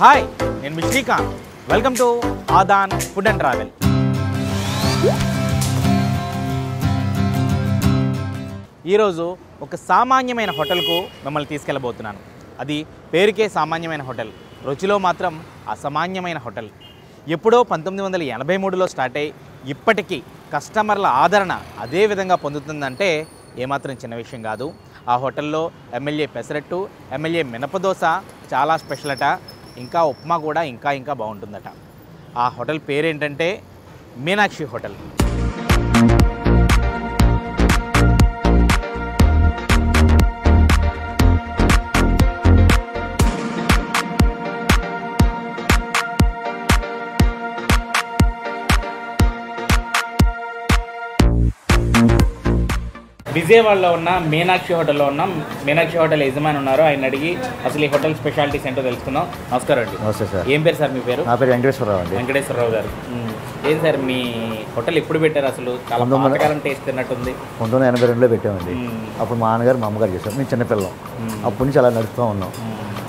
Hi నేను మీ Srikanth. Welcome to Aadhan food and travel ఈరోజు ఒక సామాన్యమైన హోటల్కు మిమ్మల్ని తీసుకెళ్ళబోతున్నాను. అది పేరుకే సామాన్యమైన హోటల్. రుచిలో మాత్రం అసామాన్యమైన హోటల్. ఎప్పుడో పంతొమ్మిది వందల ఎనభై మూడులో స్టార్ట్ అయ్యి ఇప్పటికీ కస్టమర్ల ఆదరణ అదే విధంగా పొందుతుందంటే ఏమాత్రం చిన్న విషయం కాదు. ఆ హోటల్లో ఎమ్మెల్యే పెసరట్టు ఎమ్మెల్యే మినపదోస చాలా స్పెషల్ అట. ఇంకా ఉప్మా కూడా ఇంకా ఇంకా బాగుంటుందట. ఆ హోటల్ పేరేంటంటే మీనాక్షి హోటల్. విజయవాడలో ఉన్న మీనాక్షి హోటల్లో ఉన్నాం. మీనాక్షి హోటల్ యజమాని ఉన్నారు. ఆయన అడిగి అసలు ఈ హోటల్ స్పెషాలిటీస్ ఏంటో తెలుసుకుందాం. నమస్కారం అండి. నమస్తే సార్. ఏం పేరు సార్ మీ పేరు? నా పేరు వెంకటేశ్వరరావు అండి. వెంకటేశ్వరరావు గారు. ఏం సార్ మీ హోటల్ ఎప్పుడు పెట్టారు అసలు? చాలా పాతకాలం టేస్ట్ తిన్నట్టుంది. పంతొమ్మిది వందల ఎనభై రెండులో పెట్టామండి. అప్పుడు మా నాన్నగారు మా అమ్మగారు చేశారు. మేము చిన్నపిల్లం. అప్పటి నుంచి అలా నడుపుతూ ఉన్నాం.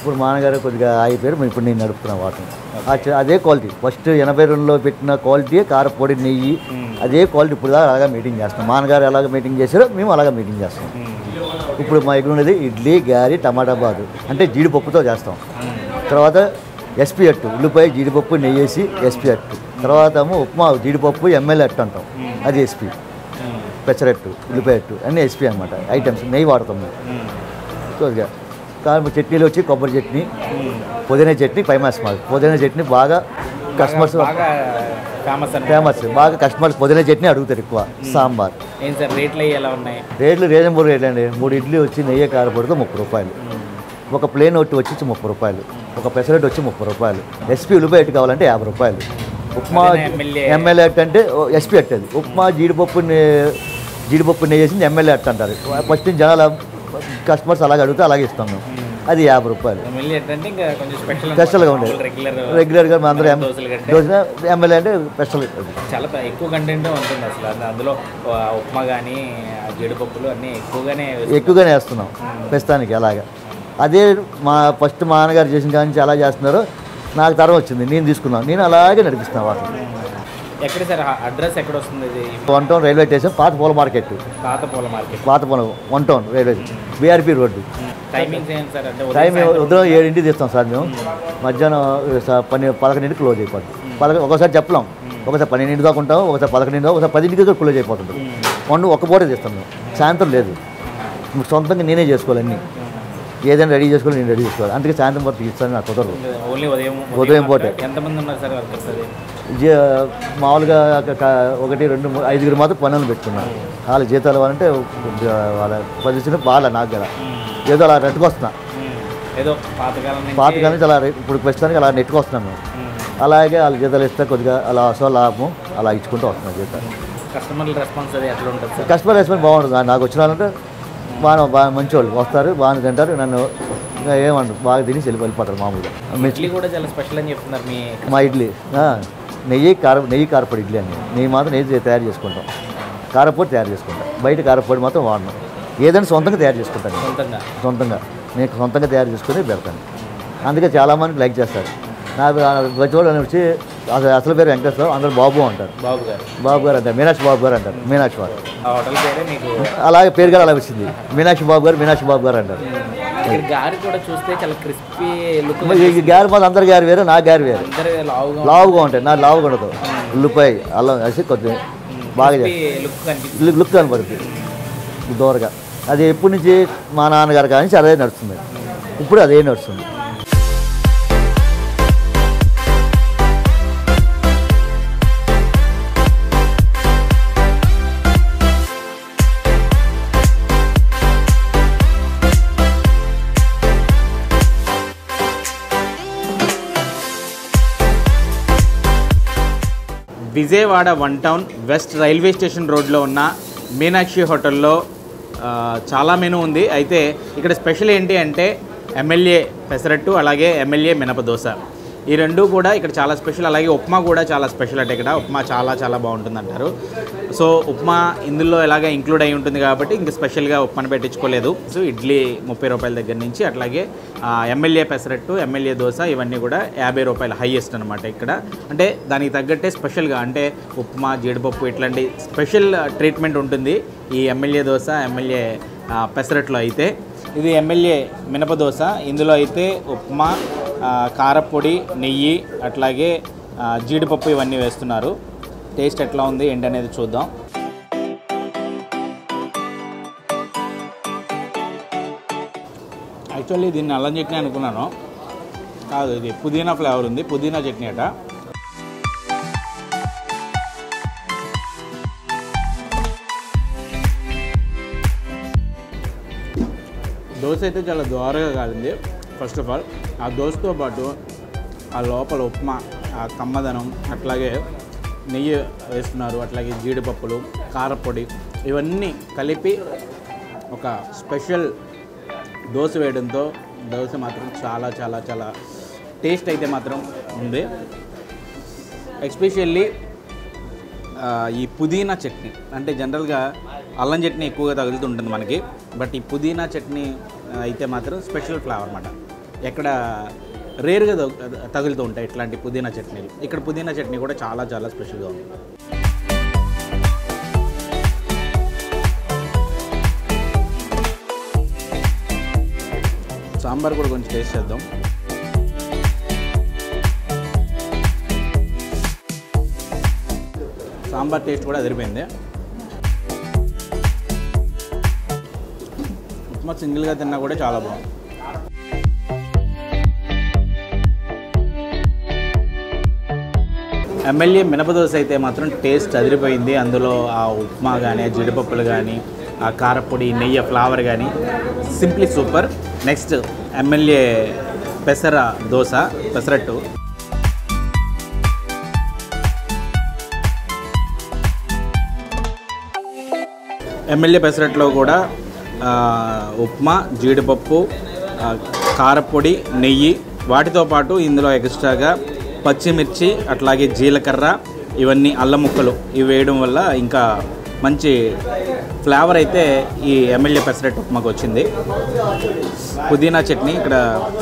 ఇప్పుడు మా నాన్నగారు కొద్దిగా మేము ఇప్పుడు నేను నడుపుతున్నాం వాటిని అదే క్వాలిటీ. ఫస్ట్ ఎనభై రెండులో పెట్టిన క్వాలిటీ కారపొడి నెయ్యి. అదే క్వాలిటీ. ఇప్పుడు దాకా అలాగా మీటింగ్ చేస్తాం మా నాన్నగారు ఎలాగ మీటింగ్ చేశారో మేము అలాగా మీటింగ్ చేస్తాం. ఇప్పుడు మా దగ్గర ఉన్నది ఇడ్లీ గారి టమాటా బాదు. అంటే జీడిపప్పుతో చేస్తాం. తర్వాత ఎస్పీ అట్టు. ఉల్లిపాయ జీడిపప్పు నెయ్యి వేసి ఎస్పీ అట్టు. తర్వాత ఏమో ఉప్మా జీడిపప్పు ఎమ్మెల్యే అట్టు అంటాం. అది ఎస్పీ. పెసరట్టు ఉల్లిపాయ అట్టు. అన్నీ ఎస్పీ అనమాట ఐటమ్స్. నెయ్యి వాడతాం మేము. మ్మ్. కానీ చట్నీలు వచ్చి కొబ్బరి చట్నీ. పుదీనా చట్నీ ఫేమస్ మాది పుదీనా చట్నీ బాగా కస్టమర్స్ ఫేమస్ ఫేమస్ బాగా కస్టమర్స్ పుదీనా చట్నీ అడుగుతారు ఎక్కువ. సాంబార్. రేట్లు ఎలా ఉన్నాయి? రేట్లు రీజనబుల్ రేట్లు అండి. మూడు ఇడ్లీ వచ్చి నెయ్యి కారపడితే ముప్పై రూపాయలు. ఒక ప్లేన్ ఒట్టి వచ్చి ముప్పై రూపాయలు. ఒక పెసరట్ వచ్చి ముప్పై రూపాయలు. ఎస్పీ ఉల్లిపాయ అట్టు కావాలంటే యాభై రూపాయలు. ఉప్మా ఎమ్మెల్యే? అట్టు అంటే ఎస్పీ అట్టు అది ఉప్మా జీడిపప్పు జీడిపప్పు నెయ్యి వేసింది ఎమ్మెల్యే అట్టు అంటారు. ఫస్ట్ జనాల కస్టమర్స్ అలాగే అడిగితే అలాగే ఇస్తాం మేము. అది యాభై రూపాయలు. స్పెషల్గా ఉండేది. రెగ్యులర్ రెగ్యులర్గా మేము అందరూ దోశ ఎమ్మెల్యే అంటే స్పెషల్ చాలా ఎక్కువ కంటెంట్ ఉంటుంది అసలు. అందు- అందులో ఉప్మా కానీ జీడిపప్పులు అన్నీ ఎక్కువగానే. ఎక్కువగానే వేస్తున్నాం. ప్రస్తుతానికి అలాగా. అదే మా ఫస్ట్ మా నాన్నగారు చేసిన కాడి నుంచి అలా చేస్తున్నారు. నాకు తరం వచ్చింది. నేను తీసుకున్నాను నేను అలాగే నడిపిస్తున్నాను వాటిని. ఎక్కడ సార్? అడ్రస్ ఎక్కడ వస్తుంది ఇది? వన్ టౌన్ రైల్వే స్టేషన్ పాత పూల మార్కెట్. పాత పూల మార్కెట్. పాత పూల one town railway station. BRP road. Timings ఏంటి సార్? అంటే టైం ఉదయం ఏడింటికి తీస్తాం సార్ మేము. మధ్యాహ్నం పన్నెండు పదకొండింటికి క్లోజ్ అయిపోతుంది పదకొ ఒకసారి చెప్పలేం. ఒకసారి పన్నెండింటి దాకా ఉంటాం ఒకసారి పదకొండింటి దాకా ఒకసారి పదింటికి క్లోజ్ అయిపోతుంది వండు ఒక్క పూట తీస్తాం మేము. సాయంత్రం లేదు. సొంతంగా నేనే చేసుకోవాలి అన్నీ. ఏదైనా రెడీ చేసుకోవాలి నేను రెడీ చేసుకోవాలి. అందుకే సాయంత్రం పూట తీస్తాను నాకు కుదరదు. ఓన్లీ ఉదయం పూటే. మాత్రమే? ఎంతమంది ఉన్నారు సార్ మామూలుగా ఒకటి రెండు ఐదుగురు మాత్రం పనులు పెట్టుకున్నారు వాళ్ళ జీతాలు ఇవ్వాలంటే వాళ్ళ పొజిషన్ బాగా నాకు కదా. ఏదో అలా నెట్టుకొస్తున్నా. ఏదో పాతకాలం పాతకాలం నుంచి అలా ఇప్పుడు ప్రస్తుతానికి అలా నెట్టుకొస్తున్నాం మేము. అలాగే వాళ్ళ జీతాలు ఇస్తే కొద్దిగా అలా అసలు లాభం అలా ఇచ్చుకుంటూ వస్తున్నాం జీతాలు. కస్టమర్ల రెస్పాన్స్ అది ఎట్లా ఉంటుంది సార్? కస్టమర్ రెస్పాన్స్ బాగుంటుంది. నాకు వచ్చిన వాళ్ళంటే బాగా బాగా మంచి వాళ్ళు వస్తారు బాగా తింటారు నన్ను ఏమంటారు బాగా తిని వెళ్ళి వెళ్ళిపోతారు మామూలుగా. ఇడ్లీ కూడా చాలా స్పెషల్ అని చెప్తున్నారు మీ మా ఇడ్లీ నెయ్యి కార నెయ్యి కారపొడి ఇడ్లీ అని నెయ్యి మాత్రం నెయ్యి తయారు చేసుకుంటాం. కారపొడి తయారు చేసుకుంటాం. బయట కారపొడి మాత్రం వాడను. ఏదైనా సొంతంగా తయారు చేసుకుంటాను. సొంతంగా? సొంతంగా. నేను సొంతంగా తయారు చేసుకుని పెడతాను. అందుకే చాలామంది లైక్ చేస్తారు. నాకు వచ్చి వాళ్ళు వచ్చి అసలు అసలు పేరు వెంకటేశ్వరరావు అందరూ బాబు అంటారు. బాబు గారు. బాబు గారు అంటారు. మీనాక్షి బాబు గారు అంటారు. మీనాక్షి వారు. అలాగే పేరు కూడా అలా వచ్చింది. మీనాక్షి బాబు గారు మీనాక్షి బాబు గారు అంటారు. ఇక్కడ గారి కూడా చూస్తే చాలా క్రిస్పీ లుక్ మరి ఈ గారి అందరి గారి వేరు నా గారి వేరు. లావుగా ఉంటాయి నా లావుగా ఉండదు. ఉల్లిపాయ అల్లం వేసి కొద్దిగా బాగా. లుక్ కనబడుతుంది దూరగా. అది ఎప్పటి నుంచి మా నాన్నగారు కానీ అదే నడుస్తుంది. ఇప్పుడు అదే నడుస్తుంది. Vijayawada one town west railway station రోడ్లో ఉన్న మీనాక్షి హోటల్లో చాలా మెనూ ఉంది. అయితే ఇక్కడ స్పెషల్ ఏంటి అంటే ఎమ్మెల్యే పెసరట్టు అలాగే ఎమ్మెల్యే మినపదోశ. ఈ రెండు కూడా ఇక్కడ చాలా స్పెషల్ అలాగే ఉప్మా కూడా చాలా స్పెషల్ అంటే ఇక్కడ. ఉప్మా చాలా చాలా బాగుంటుంది అంటారు. సో ఉప్మా ఇందులో ఎలాగ ఇంక్లూడ్ అయి ఉంటుంది కాబట్టి ఇంకా స్పెషల్గా ఉప్మాను పెట్టించుకోలేదు. సో ఇడ్లీ ముప్పై రూపాయల దగ్గర నుంచి అట్లాగే ఎమ్మెల్యే పెసరట్టు ఎమ్మెల్యే దోశ ఇవన్నీ కూడా యాభై రూపాయల హైయెస్ట్ అనమాట ఇక్కడ. అంటే దానికి తగ్గట్టే స్పెషల్గా అంటే ఉప్మా జీడిపప్పు ఇట్లాంటి స్పెషల్ ట్రీట్మెంట్ ఉంటుంది ఈ ఎమ్మెల్యే దోశ ఎమ్మెల్యే పెసరట్లో అయితే. ఇది ఎమ్మెల్యే మినప దోశ. ఇందులో అయితే ఉప్మా కారపొడి నెయ్యి అట్లాగే జీడిపప్పు ఇవన్నీ వేస్తున్నారు. టేస్ట్ ఎట్లా ఉంది ఏంటనేది చూద్దాం. యాక్చువల్లీ దీన్ని అల్లం చట్నీ అనుకున్నాను. కాదు ఇది పుదీనా ఫ్లేవర్ ఉంది పుదీనా చట్నీ అట. దోశ అయితే చాలా దోరగా కాలింది. ఫస్ట్ ఆఫ్ ఆల్ ఆ దోశతో పాటు ఆ లోపల ఉప్మా ఆ కమ్మదనం అట్లాగే నెయ్యి వేస్తున్నారు అట్లాగే జీడిపప్పులు కారపొడి ఇవన్నీ కలిపి ఒక స్పెషల్ దోశ వేయడంతో దోశ మాత్రం చాలా చాలా చాలా టేస్ట్ అయితే మాత్రం ఉంది. ఎస్పెషల్లీ ఈ పుదీనా చట్నీ. అంటే జనరల్గా అల్లం చట్నీ ఎక్కువగా తగులుతుంటుంది మనకి. బట్ ఈ పుదీనా చట్నీ అయితే మాత్రం స్పెషల్ ఫ్లేవర్ అనమాట ఎక్కడ రేరుగా తగు- తగులుతూ ఉంటాయి ఇట్లాంటి పుదీనా చట్నీలు. ఇక్కడ పుదీనా చట్నీ కూడా చాలా చాలా స్పెషల్గా ఉంది. సాంబార్ కూడా కొంచెం టేస్ట్ చేద్దాం. సాంబార్ టేస్ట్ కూడా అదిరిపోయింది. ఉప్మా సింగిల్గా తిన్నా కూడా చాలా బాగుంది. ఎమ్మెల్యే మినపదోశ అయితే మాత్రం టేస్ట్ అదిరిపోయింది. అందులో ఆ ఉప్మా కానీ జీడిపప్పులు కానీ ఆ కారపొడి నెయ్యి ఫ్లవర్ కానీ సింప్లీ సూపర్. నెక్స్ట్ ఎమ్మెల్యే పెసర దోశ పెసరట్టు ఎమ్మెల్యే పెసరట్లో కూడా ఉప్మా జీడిపప్పు కారపొడి నెయ్యి వాటితో పాటు ఇందులో ఎక్స్ట్రాగా పచ్చిమిర్చి అట్లాగే జీలకర్ర ఇవన్నీ అల్లం ముక్కలు. ఇవి వేయడం వల్ల ఇంకా మంచి ఫ్లేవర్ అయితే ఈ ఎమ్మెల్యే పెసరెట్ ఉప్మాకు వచ్చింది. పుదీనా చట్నీ ఇక్కడ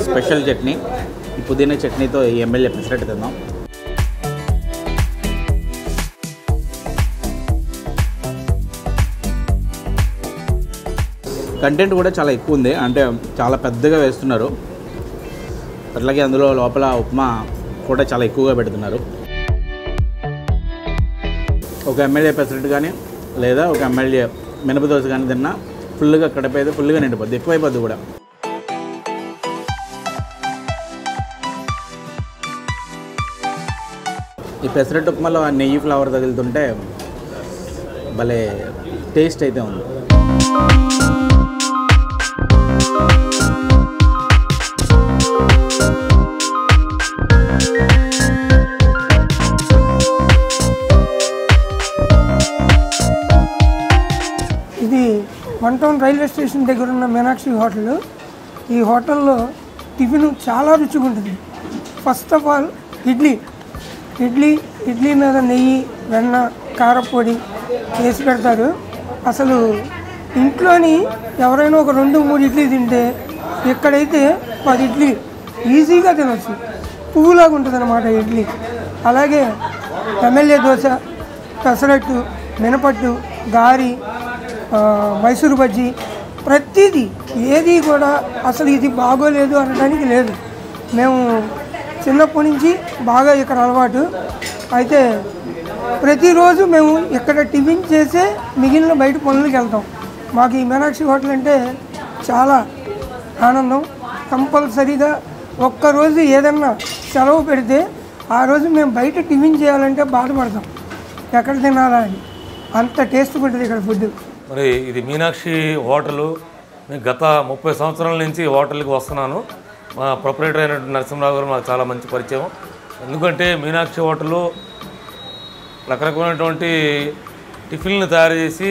స్పెషల్ చట్నీ. ఈ పుదీనా చట్నీతో ఈ ఎమ్మెల్యే పెసరెట్ తిందాం. కంటెంట్ కూడా చాలా ఎక్కువ ఉంది. అంటే చాలా పెద్దగా వేస్తున్నారు. అట్లాగే అందులో లోపల ఉప్మా కూడా చాలా ఎక్కువగా పెడుతున్నారు. ఒక ఎమ్మెల్యే పెసరెట్ కానీ లేదా ఒక ఎమ్మెల్యే మినపదోశ కానీ తిన్నా ఫుల్గా కడపైతే ఫుల్గా నిండిపోద్ది ఎక్కువైపోద్ది కూడా. ఈ పెసరెట్ ఉప్మాలో ఆ నెయ్యి ఫ్లవర్ తగులుతుంటే భలే టేస్ట్ అయితే ఉంది. డౌన్ రైల్వే స్టేషన్ దగ్గర ఉన్న మీనాక్షి హోటల్ ఈ హోటల్లో టిఫిన్ చాలా రుచిగా ఉంటుంది. First of all idli. Idli idli మీద నెయ్యి వెన్న కారపొడి వేసి పెడతారు. అసలు ఇంట్లోని ఎవరైనా ఒక రెండు మూడు ఇడ్లీ తింటే ఇక్కడైతే పది ఇడ్లీ ఈజీగా తినచ్చు. పువ్వులాగా ఉంటుంది అనమాట ఇడ్లీ. అలాగే ఎమ్మెల్యే దోశ పెసరట్టు మినపట్టు గారి మైసూరు బజ్జీ ప్రతిదీ ఏది కూడా అసలు ఇది బాగోలేదు అనడానికి లేదు. మేము చిన్నప్పటి నుంచి బాగా ఇక్కడ అలవాటు. అయితే ప్రతిరోజు మేము ఇక్కడ టిఫిన్ చేసే మిగిలిన బయట పనులకు వెళ్తాం. మాకు ఈ మీనాక్షి హోటల్ అంటే చాలా ఆనందం. కంపల్సరీగా ఒక్కరోజు ఏదన్నా సెలవు పెడితే ఆ రోజు మేము బయట టిఫిన్ చేయాలంటే బాధపడతాం. ఎక్కడ తినాలా అని. అంత టేస్ట్గా ఉంటుంది ఇక్కడ ఫుడ్. మరి ఇది మీనాక్షి హోటలు. నేను గత ముప్పై సంవత్సరాల నుంచి హోటల్కి వస్తున్నాను. మా ప్రొపరేటర్ అయినటువంటి నరసింహరావు గారు నాకు చాలా మంచి పరిచయం. ఎందుకంటే మీనాక్షి హోటలు రకరకమైనటువంటి టిఫిన్లు తయారు చేసి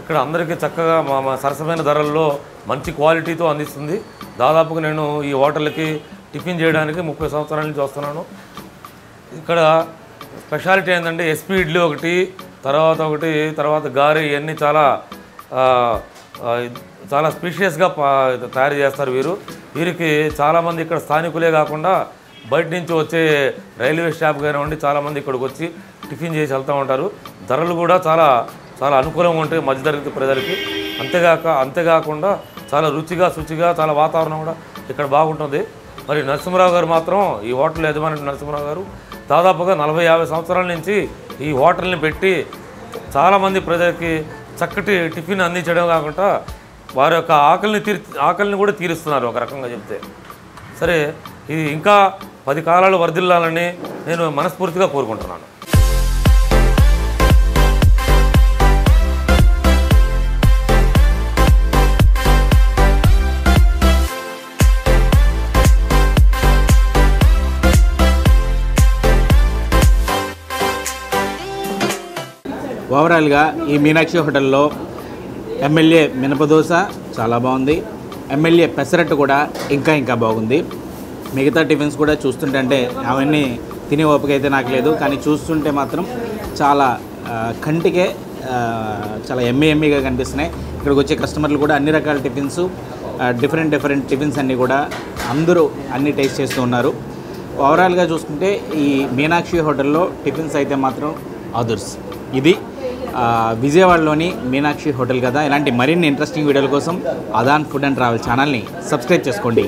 ఇక్కడ అందరికీ చక్కగా మా మా సరసమైన ధరల్లో మంచి క్వాలిటీతో అందిస్తుంది. దాదాపుగా నేను ఈ హోటల్కి టిఫిన్ చేయడానికి ముప్పై సంవత్సరాల నుంచి వస్తున్నాను. ఇక్కడ స్పెషాలిటీ ఏంటంటే ఎస్పీ ఇడ్లీ ఒకటి తర్వాత ఒకటి తర్వాత గారి ఇవన్నీ చాలా చాలా స్పీషియస్గా తయారు చేస్తారు వీరు. వీరికి చాలామంది ఇక్కడ స్థానికులే కాకుండా బయట నుంచి వచ్చే రైల్వే స్టాప్ కానివ్వండి చాలామంది ఇక్కడికి వచ్చి టిఫిన్ చేసి వెళ్తూ ఉంటారు. ధరలు కూడా చాలా చాలా అనుకూలంగా ఉంటాయి మధ్యతరగతి ప్రజలకి. అంతేగాక అంతేకాకుండా చాలా రుచిగా శుచిగా చాలా వాతావరణం కూడా ఇక్కడ బాగుంటుంది. మరి నరసింహరావు గారు మాత్రం ఈ హోటల్ యజమాని నరసింహరావు గారు దాదాపుగా నలభై యాభై సంవత్సరాల నుంచి ఈ హోటల్ని పెట్టి చాలామంది ప్రజలకి చక్కటి టిఫిన్ అందించడం కాకుండా వారి యొక్క ఆకలిని తీర్ ఆకలిని కూడా తీరుస్తున్నారు ఒక రకంగా చెప్తే. సరే ఇది ఇంకా పది కాలాలు వర్ధిల్లాలని నేను మనస్ఫూర్తిగా కోరుకుంటున్నాను. ఓవరాల్గా ఈ మీనాక్షి హోటల్లో ఎమ్మెల్యే మినపదోస చాలా బాగుంది. ఎమ్మెల్యే పెసరట్టు కూడా ఇంకా ఇంకా బాగుంది. మిగతా టిఫిన్స్ కూడా చూస్తుంటే అంటే అవన్నీ తినే ఓపిక అయితే నాకు లేదు. కానీ చూస్తుంటే మాత్రం చాలా కంటికే చాలా ఎమ్మె ఎమ్మెగా కనిపిస్తున్నాయి. ఇక్కడికి వచ్చే కస్టమర్లు కూడా అన్ని రకాల టిఫిన్స్ డిఫరెంట్ డిఫరెంట్ టిఫిన్స్ అన్నీ కూడా అందరూ అన్ని టేస్ట్ చేస్తూ ఉన్నారు. ఓవరాల్గా చూసుకుంటే ఈ మీనాక్షి హోటల్లో టిఫిన్స్ అయితే మాత్రం అదుర్స్ ఇది విజయవాడలోని మీనాక్షి హోటల్ కదా. ఇలాంటి మరిన్ని ఇంట్రెస్టింగ్ వీడియోల కోసం అదాన్ ఫుడ్ అండ్ ట్రావెల్ ఛానల్ని సబ్స్క్రైబ్ చేసుకోండి.